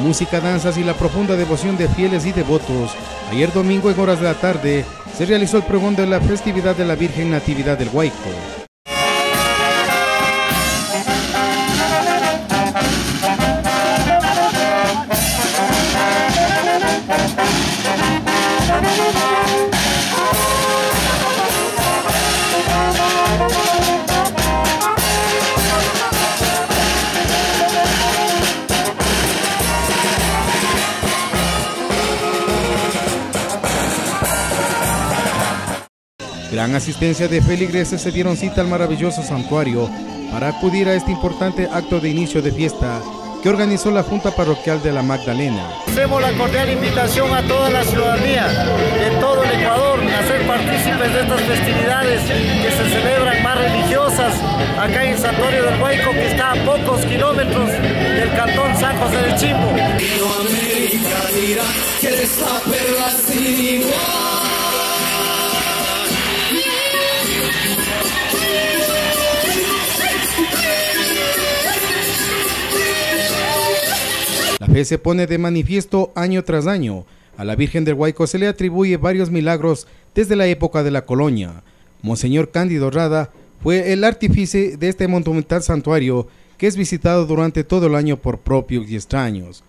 música, danzas y la profunda devoción de fieles y devotos, ayer domingo en horas de la tarde se realizó el pregón de la festividad de la Virgen Natividad del Huayco. Gran asistencia de feligreses se dieron cita al maravilloso santuario para acudir a este importante acto de inicio de fiesta que organizó la Junta Parroquial de la Magdalena. Hacemos la cordial invitación a toda la ciudadanía de todo el Ecuador a ser partícipes de estas festividades que se celebran más religiosas acá en el Santuario del Huayco que está a pocos kilómetros del cantón San José de Chimbo. Fe se pone de manifiesto año tras año. A la Virgen del Huayco se le atribuye varios milagros desde la época de la colonia. Monseñor Cándido Rada fue el artífice de este monumental santuario que es visitado durante todo el año por propios y extraños.